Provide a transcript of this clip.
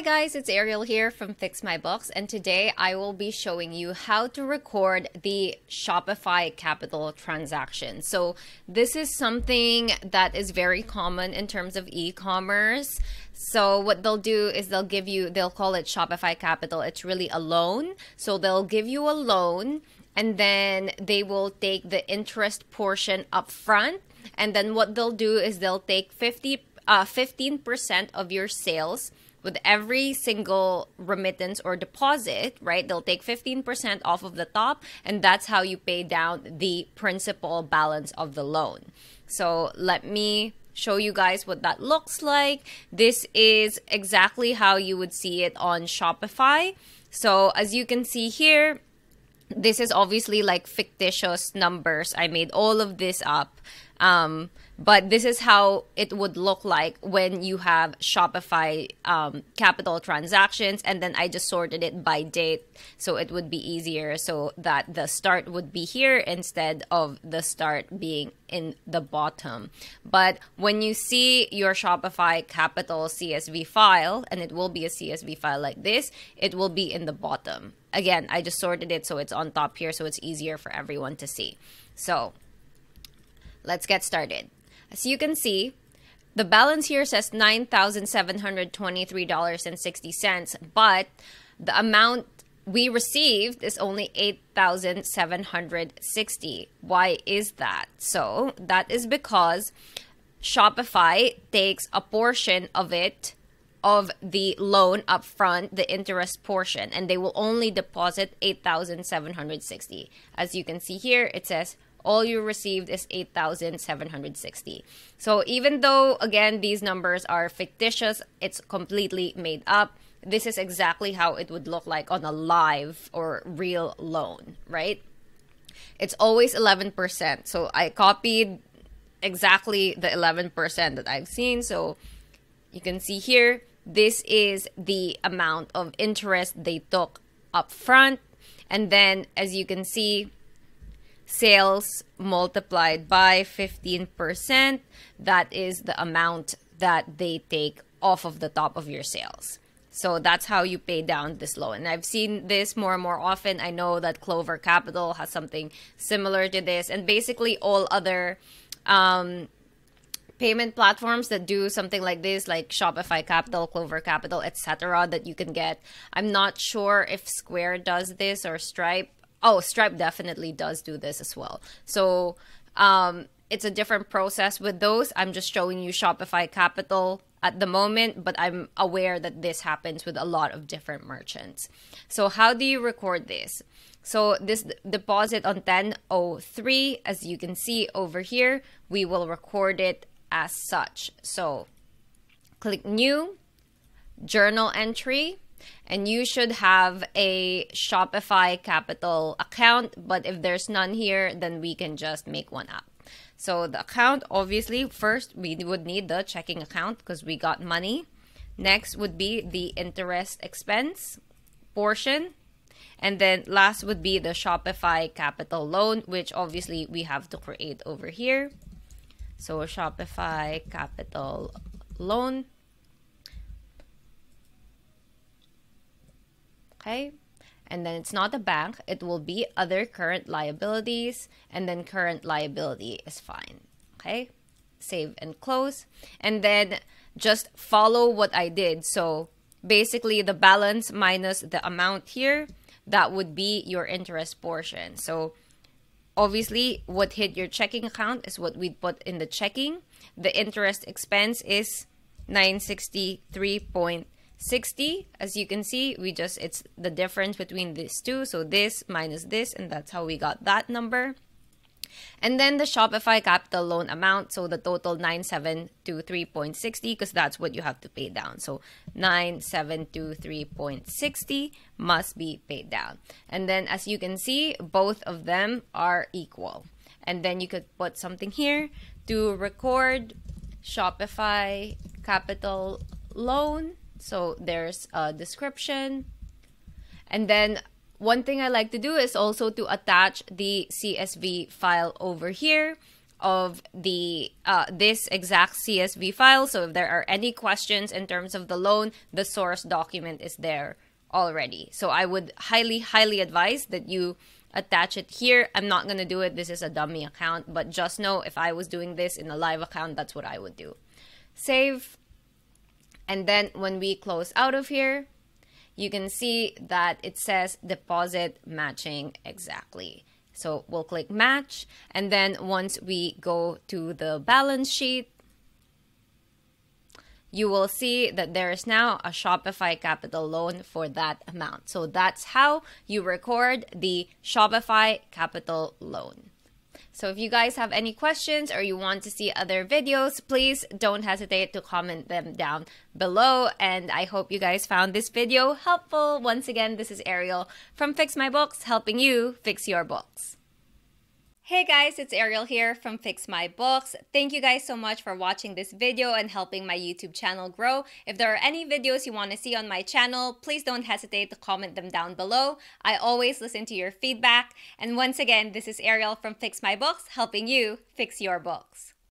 guys, it's Arielle here from Fix My Books, and today I will be showing you how to record the Shopify capital transaction. So, this is something that is very common in terms of e commerce. So, what they'll do is they'll give you, they'll call it Shopify capital. It's really a loan. So, they'll give you a loan and then they will take the interest portion up front. And then what they'll do is they'll take 50 uh, 15% of your sales with every single remittance or deposit, right? They'll take 15% off of the top, and that's how you pay down the principal balance of the loan. So let me show you guys what that looks like. This is exactly how you would see it on Shopify. So as you can see here, this is obviously like fictitious numbers. I made all of this up. Um, but this is how it would look like when you have Shopify um, capital transactions. And then I just sorted it by date so it would be easier so that the start would be here instead of the start being in the bottom. But when you see your Shopify capital CSV file, and it will be a CSV file like this, it will be in the bottom. Again, I just sorted it so it's on top here so it's easier for everyone to see. So let's get started. As you can see, the balance here says $9,723.60, but the amount we received is only 8,760. Why is that? So, that is because Shopify takes a portion of it of the loan up front, the interest portion, and they will only deposit 8,760. As you can see here, it says all you received is 8,760. So even though, again, these numbers are fictitious, it's completely made up. This is exactly how it would look like on a live or real loan, right? It's always 11%. So I copied exactly the 11% that I've seen. So you can see here, this is the amount of interest they took up front. And then, as you can see, sales multiplied by 15%. That is the amount that they take off of the top of your sales. So that's how you pay down this loan. And I've seen this more and more often. I know that Clover Capital has something similar to this, and basically all other um, payment platforms that do something like this, like Shopify Capital, Clover Capital, etc., that you can get. I'm not sure if Square does this or Stripe. Oh, Stripe definitely does do this as well. So um, it's a different process with those. I'm just showing you Shopify Capital at the moment, but I'm aware that this happens with a lot of different merchants. So how do you record this? So this deposit on 1003, as you can see over here, we will record it as such. So click new, journal entry, and you should have a Shopify Capital account. But if there's none here, then we can just make one up. So the account, obviously, first we would need the checking account because we got money. Next would be the interest expense portion. And then last would be the Shopify capital loan, which obviously we have to create over here. So Shopify capital loan. Okay? And then it's not a bank, it will be other current liabilities, and then current liability is fine, okay? Save and close. And then just follow what I did. So basically, the balance minus the amount here, that would be your interest portion. So obviously, what hit your checking account is what we put in the checking. The interest expense is 963. 60 as you can see we just it's the difference between these two so this minus this and that's how we got that number and then the Shopify capital loan amount, so the total 9723.60 because that's what you have to pay down. So 9723.60 must be paid down. And then as you can see, both of them are equal. And then you could put something here to record Shopify capital loan so there's a description. And then one thing I like to do is also to attach the CSV file over here of the uh, this exact CSV file. So if there are any questions in terms of the loan, the source document is there already. So I would highly, highly advise that you attach it here. I'm not going to do it. This is a dummy account, but just know if I was doing this in a live account, that's what I would do. Save. And then when we close out of here, you can see that it says deposit matching exactly. So we'll click match. And then once we go to the balance sheet, you will see that there is now a Shopify capital loan for that amount. So that's how you record the Shopify capital loan. So if you guys have any questions or you want to see other videos, please don't hesitate to comment them down below. And I hope you guys found this video helpful. Once again, this is Arielle from Fix My Books, helping you fix your books. Hey guys, it's Arielle here from Fix My Books. Thank you guys so much for watching this video and helping my YouTube channel grow. If there are any videos you want to see on my channel, please don't hesitate to comment them down below. I always listen to your feedback. And once again, this is Arielle from Fix My Books, helping you fix your books.